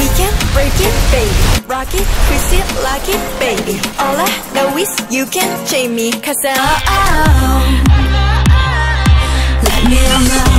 We can break it, baby Rock it, twist it, lock it, baby All I know is you can chain me Cause I'm oh, oh, oh. Let me alone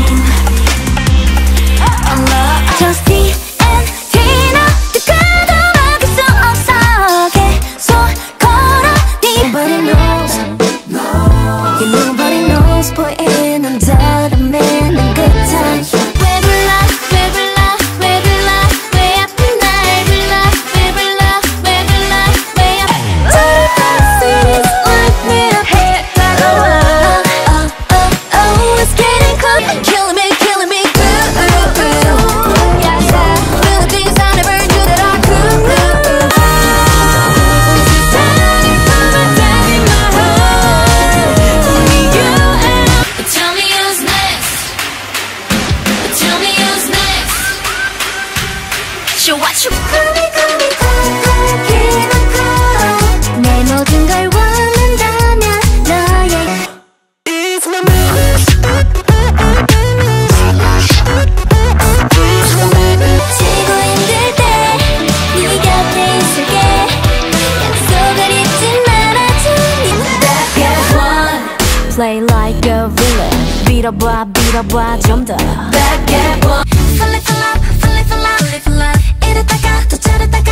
느껴봐 좀더 Back at one Flip a lap, flip a lap, flip a lap 이랬다가 또 저랬다가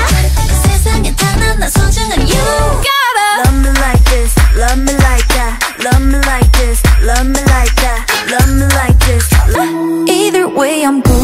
세상에 타는 나 소중한 you Gotta Love me like this, love me like that Love me like this, love me like that Love me like this Either way I'm good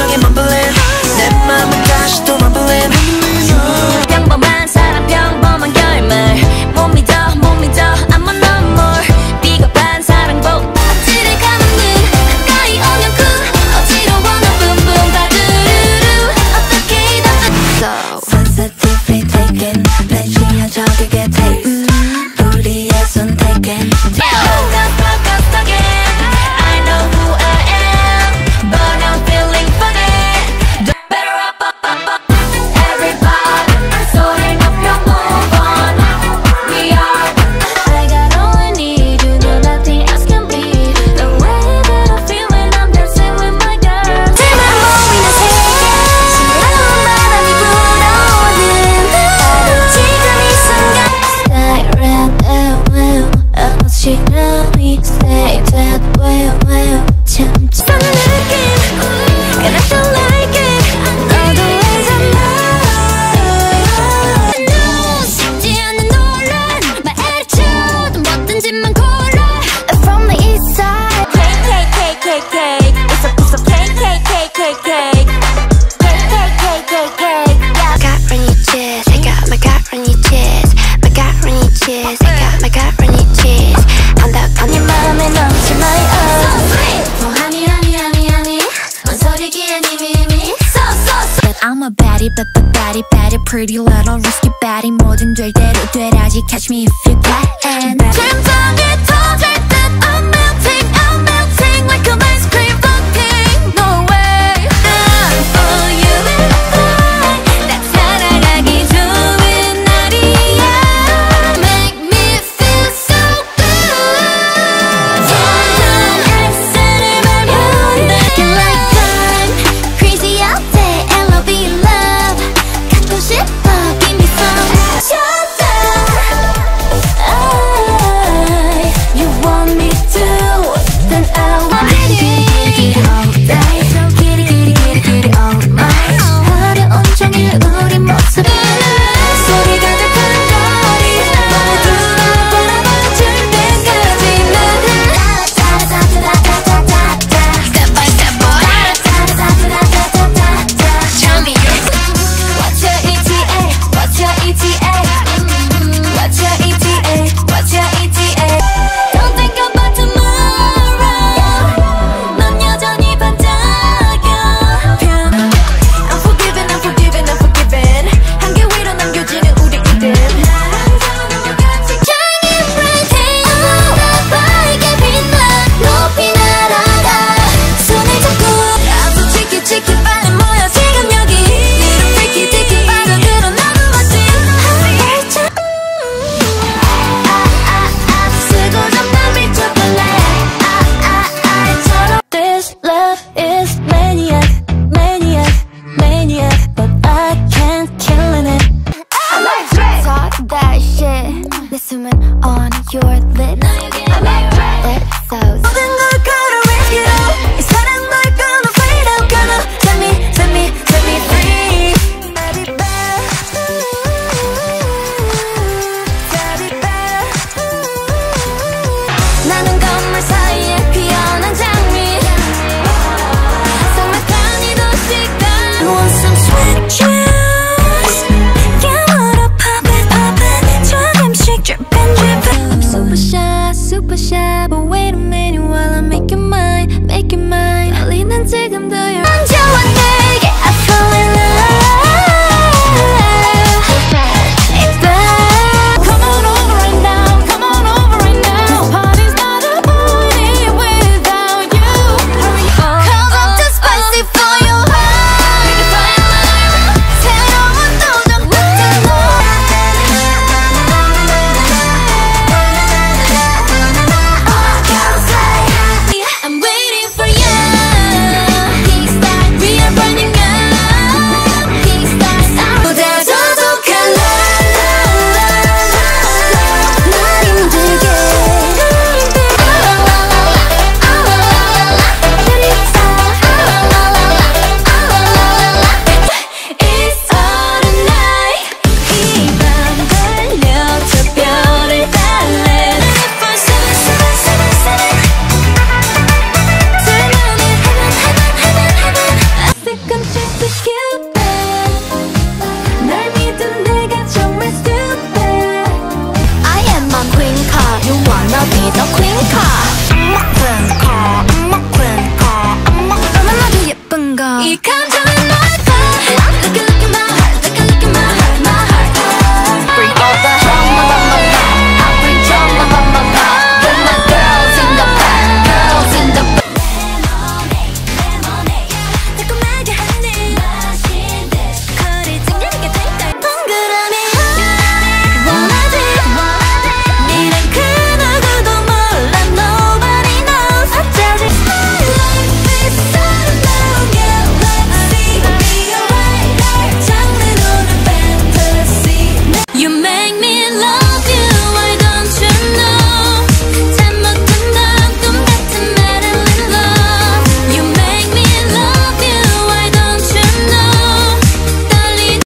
少年懵懂。A pretty little risky baddie 뭐든 될 대로 되라지 Catch me if you can. 잠잠히 터질